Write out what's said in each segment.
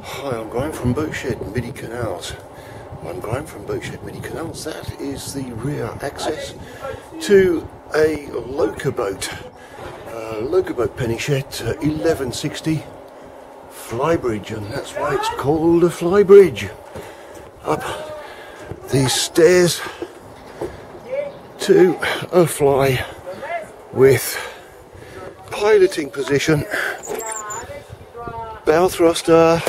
Hi, I'm Graham from Boatshed Midi Canals. I'm Graham from Boatshed Midi Canals. That is the rear access to a Locaboat. Uh, Locaboat penny shed, uh, 1160 flybridge, and that's why it's called a flybridge. Up these stairs to a fly with piloting position, bow thruster,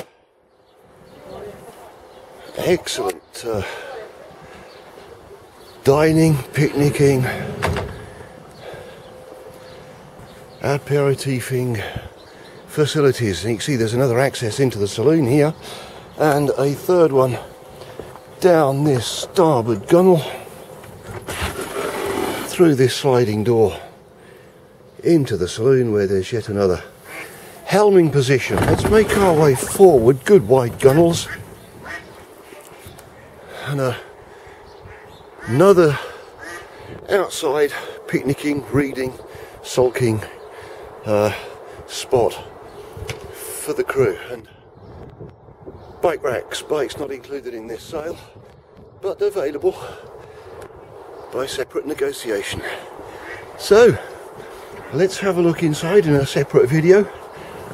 excellent uh, dining, picnicking, aperitifing facilities. And you can see there's another access into the saloon here, and a third one down this starboard gunnel through this sliding door into the saloon where there's yet another helming position. Let's make our way forward. Good wide gunnels. And uh, another outside picnicking, reading, sulking uh, spot for the crew. And bike racks, bikes not included in this sale, but available by separate negotiation. So, let's have a look inside in a separate video.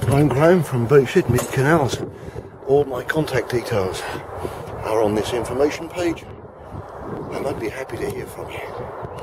I'm Graham from Boatshed Midi Canals. All my contact details are on this information page, and I'd be happy to hear from you.